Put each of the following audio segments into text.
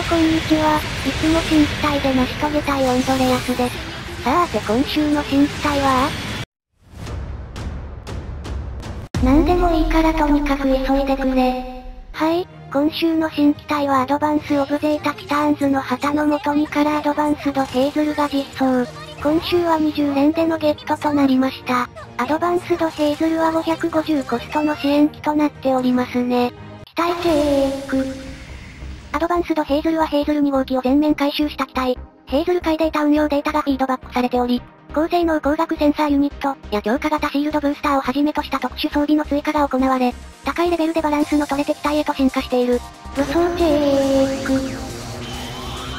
もこんにちは。いつも新機体で成し遂げたいオンドレアスです。さあて今週の新機体は？何でもいいからとにかく急いでくれ。はい、今週の新機体はアドバンスオブゼータティターンズの旗の元にからアドバンスドヘイズルが実装。今週は20連でのゲットとなりました。アドバンスドヘイズルは550コストの支援機となっておりますね。機体チェック。アドバンスドヘイズルはヘイズル2号機を全面回収した機体。ヘイズル界データ運用データがフィードバックされており、高性能光学センサーユニット、や強化型シールドブースターをはじめとした特殊装備の追加が行われ、高いレベルでバランスの取れて機体へと進化している。武装チェック。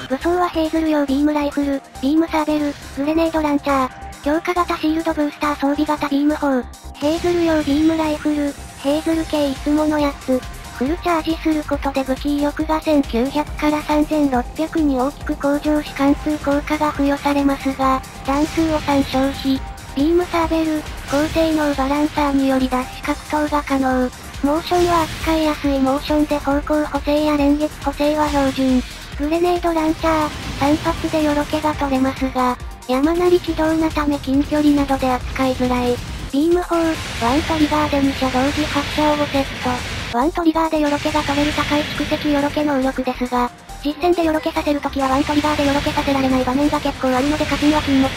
武装はヘイズル用ビームライフル、ビームサーベル、グレネードランチャー、強化型シールドブースター装備型ビーム砲、ヘイズル用ビームライフル、ヘイズル系いつものやつ、フルチャージすることで武器威力が1900から3600に大きく向上し貫通効果が付与されますが、弾数を3消費。ビームサーベル、高性能バランサーによりダッシュ格闘が可能。モーションは扱いやすいモーションで方向補正や連撃補正は標準。グレネードランチャー、3発でよろけが取れますが、山なり軌道なため近距離などで扱いづらい。ビーム砲、ワントリガーで2射同時発射を5セット。ワントリガーでよろけが取れる高い蓄積よろけ能力ですが、実戦でよろけさせるときはワントリガーでよろけさせられない場面が結構あるので課金は禁物。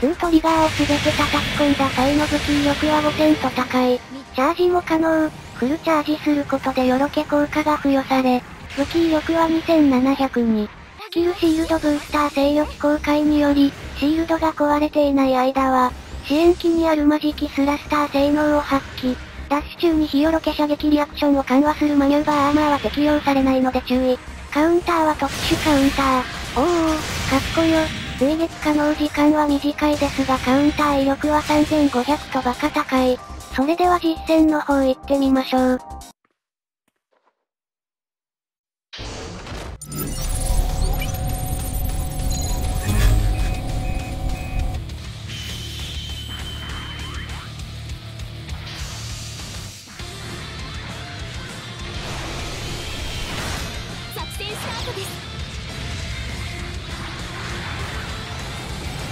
2トリガーをすべて叩き込んだ際の武器威力は5000と高い。チャージも可能。フルチャージすることでよろけ効果が付与され、武器威力は2700に、スキルシールドブースター制御機公開により、シールドが壊れていない間は、支援機にあるマジキスラスター性能を発揮。ダッシュ中に火よろけ射撃リアクションを緩和するマニューバーアーマーは適用されないので注意。カウンターは特殊カウンター。おーおー、かっこよ。追撃可能時間は短いですがカウンター威力は3500とバカ高い。それでは実戦の方行ってみましょう。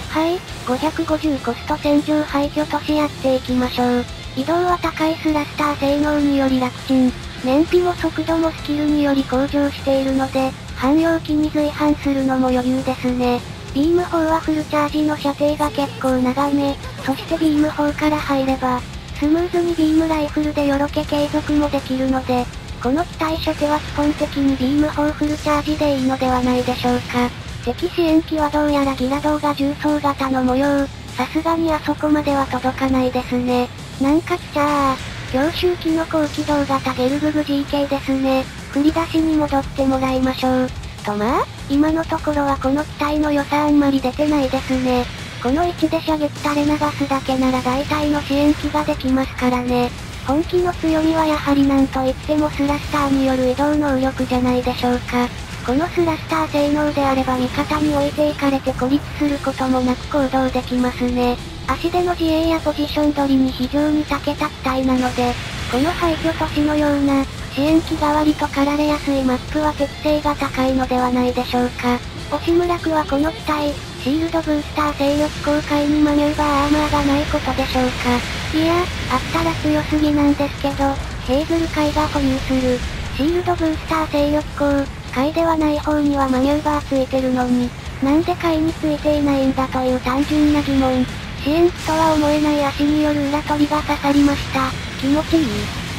はい、550コスト戦場廃墟としやっていきましょう。移動は高いスラスター性能により楽ちん。燃費も速度もスキルにより向上しているので、汎用機に随伴するのも余裕ですね。ビーム砲はフルチャージの射程が結構長め、そしてビーム砲から入れば、スムーズにビームライフルでよろけ継続もできるので、この機体初手は基本的にビーム砲フルチャージでいいのではないでしょうか。敵支援機はどうやらギラ動が重装型の模様。さすがにあそこまでは届かないですね。なんか来ちゃー。強襲機の高機動型ゲルブグ GK ですね。振り出しに戻ってもらいましょう。とまあ、今のところはこの機体の良さあんまり出てないですね。この位置で射撃垂れ流すだけなら大体の支援機ができますからね。本気の強みはやはりなんといってもスラスターによる移動能力じゃないでしょうか。このスラスター性能であれば味方に置いていかれて孤立することもなく行動できますね。足での自衛やポジション取りに非常に長けた機体なので、この廃墟都市のような、支援機代わりと駆られやすいマップは適性が高いのではないでしょうか。押村区はこの機体、シールドブースター制御機公開にマニューバーアーマーがないことでしょうか。いや、あったら強すぎなんですけど、ヘイズル界が保有する、シールドブースター制御機構、階ではない方にはマニューバーついてるのに、なんで階についていないんだという単純な疑問。支援機とは思えない足による裏取りが刺さりました。気持ちいい。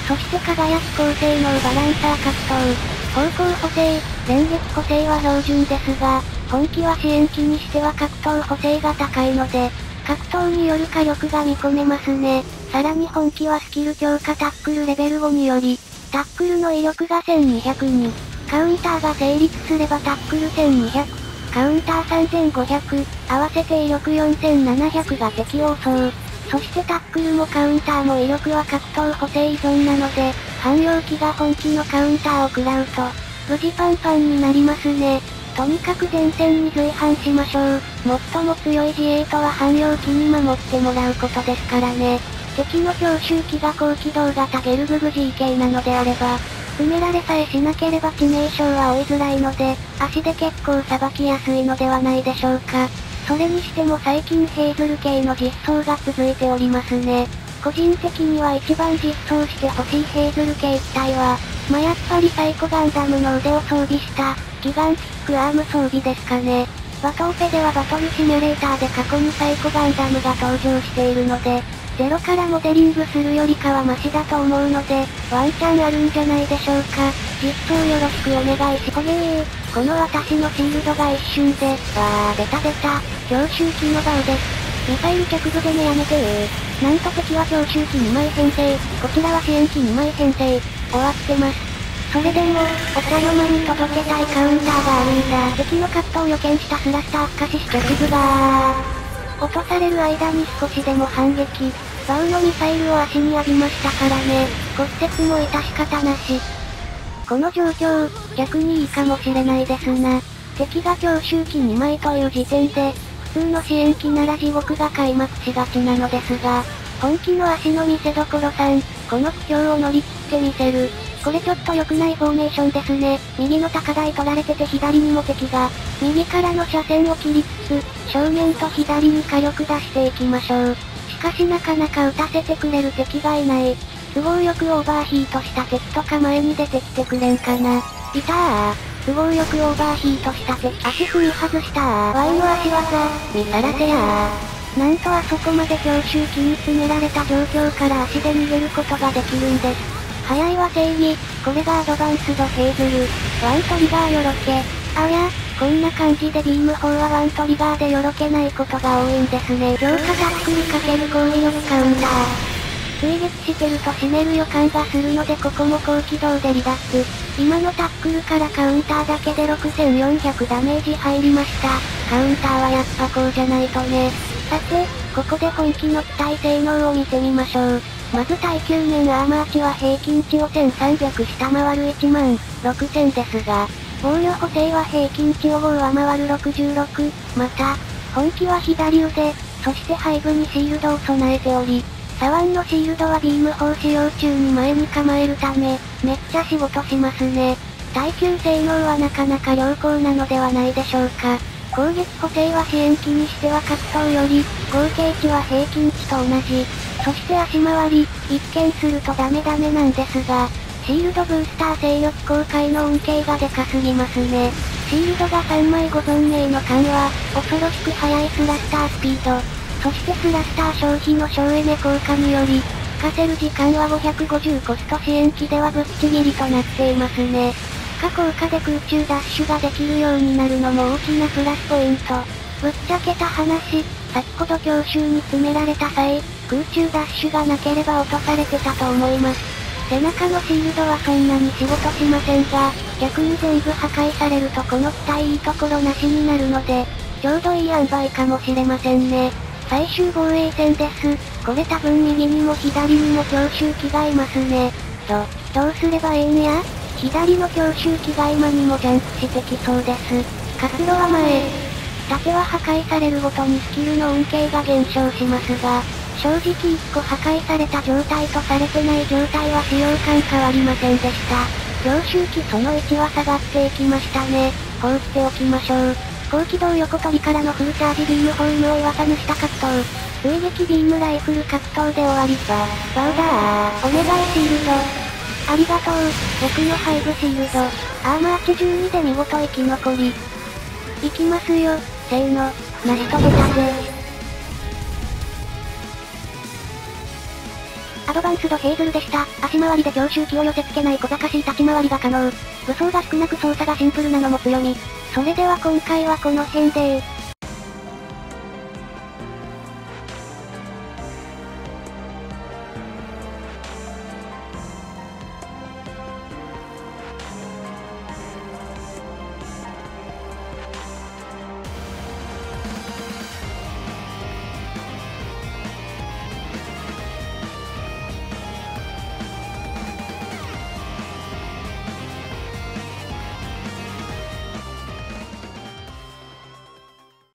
そして輝き高性能バランサー格闘。方向補正、連撃補正は標準ですが、本気は支援機にしては格闘補正が高いので、格闘による火力が見込めますね。さらに本気はスキル強化タックルレベル5により、タックルの威力が1200に、カウンターが成立すればタックル1200、カウンター3500、合わせて威力4700が適応そう。そしてタックルもカウンターも威力は格闘補正依存なので、汎用機が本気のカウンターを食らうと、無事パンパンになりますね。とにかく前線に随伴しましょう。最も強い自衛とは汎用機に守ってもらうことですからね。敵の強襲機が高機動型ゲルブグ GK なのであれば、詰められさえしなければ致命傷は負いづらいので、足で結構さばきやすいのではないでしょうか。それにしても最近ヘイズル系の実装が続いておりますね。個人的には一番実装してほしいヘイズル系機体は、まあ、やっぱりサイコガンダムの腕を装備した、ギガンティックアーム装備ですかね。バトオペではバトルシミュレーターで過去にサイコガンダムが登場しているので、ゼロからモデリングするよりかはマシだと思うので、ワンチャンあるんじゃないでしょうか。実装よろしくお願いしこげー。この私のシールドが一瞬で、わー、出た出た。強襲機のバウです。ミサイル着部でねやめてー。なんと敵は強襲機2枚編成、こちらは支援機2枚編成。終わってます。それでも、お茶の間に届けたいカウンターがあるんだ。敵のカットを予見したスラスター不可視直部が。落とされる間に少しでも反撃。バウのミサイルを足に浴びましたからね。骨折も致し方なし。この状況、逆にいいかもしれないですな。敵が強襲機2枚という時点で、普通の支援機なら地獄が開幕しがちなのですが、本気の足の見せ所さん、この苦境を乗り切ってみせる。これちょっと良くないフォーメーションですね。右の高台取られてて左にも敵が、右からの車線を切りつつ、正面と左に火力出していきましょう。しかしなかなか撃たせてくれる敵がいない。都合よくオーバーヒートした敵とか前に出てきてくれんかな。いたー。都合よくオーバーヒートした敵。足踏み外したー。ワイの足技、見さらせやー。なんとあそこまで強襲機に詰められた状況から足で逃げることができるんです。早いは正義。これがアドバンスドヘイズル。ワントリガーよろけ。ありゃ、こんな感じでビーム砲はワントリガーでよろけないことが多いんですね。強化タックルかける攻撃力カウンター。追撃してると死ねる予感がするのでここも高機動でリダック。今のタックルからカウンターだけで6400ダメージ入りました。カウンターはやっぱこうじゃないとね。さて、ここで本気の機体性能を見てみましょう。まず耐久面アーマー値は平均値を1300下回る1万6000ですが、防御補正は平均値を5上回る66、また、本気は左腕、そして背部にシールドを備えており、左腕のシールドはビーム砲使用中に前に構えるため、めっちゃ仕事しますね。耐久性能はなかなか良好なのではないでしょうか。攻撃補正は支援機にしては格闘より、合計値は平均値と同じ。そして足回り、一見するとダメダメなんですが、シールドブースター勢力公開の恩恵がでかすぎますね。シールドが3枚ご存命の緩和、恐ろしく速いスラスタースピード、そしてスラスター消費の省エネ効果により、かせる時間は550コスト支援機ではぶっちぎりとなっていますね。負荷効果で空中ダッシュができるようになるのも大きなプラスポイント。ぶっちゃけた話、先ほど強襲に詰められた際、空中ダッシュがなければ落とされてたと思います。背中のシールドはそんなに仕事しませんが、逆に全部破壊されるとこの機体いいところなしになるので、ちょうどいい塩梅かもしれませんね。最終防衛戦です。これ多分右にも左にも強襲機がいますね。と、どうすればいいんや？左の強襲機が今にもジャンプしてきそうです。活路は前へ。盾は破壊されるごとにスキルの恩恵が減少しますが、正直1個破壊された状態とされてない状態は使用感変わりませんでした。強襲機その1は下がっていきましたね。放っておきましょう。高機動横取りからのフルチャージビームホームを噂ぬした格闘。追撃ビームライフル格闘で終わりか。バウダー、お願いシールド。ありがとう、僕のハイブシールド。アーマー値12で見事生き残り。行きますよ。せーの、成し遂げたぜ。アドバンスドヘイズルでした。足回りで強襲機を寄せ付けない小賢しい立ち回りが可能。武装が少なく操作がシンプルなのも強み。それでは今回はこの辺で